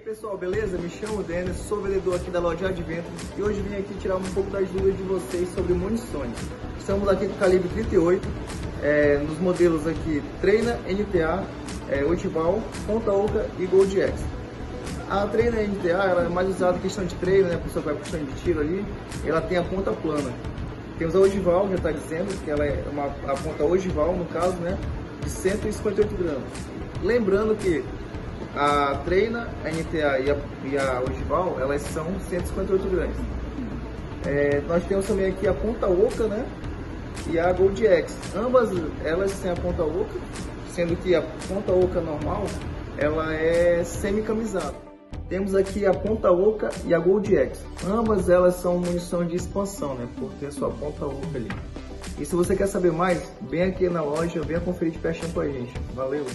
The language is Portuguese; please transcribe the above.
pessoal, beleza? Me chamo Denis, sou vendedor aqui da loja Advento e hoje vim aqui tirar um pouco das dúvidas de vocês sobre munições. Estamos aqui com calibre 38, é, nos modelos aqui Treina, NTA, é, Otival, Ponta Oca e Gold X. A Treina NTA ela é mais usada em questão de treino, né? A pessoa vai questão de tiro ali, ela tem a ponta plana. Temos a Ogival, já está dizendo que ela é uma a ponta ogival, no caso, né? De 158 gramas. Lembrando que a Treina, a NTA e a, e a Ogival, elas são 158 gramas. É, nós temos também aqui a ponta oca, né? E a Gold X. Ambas elas têm a ponta oca, sendo que a ponta oca normal, ela é semi-camisada. Temos aqui a ponta oca e a Gold X. Ambas elas são munição de expansão, né? Por ter sua ponta oca ali. E se você quer saber mais, vem aqui na loja, venha conferir de pertinho com a gente. Valeu!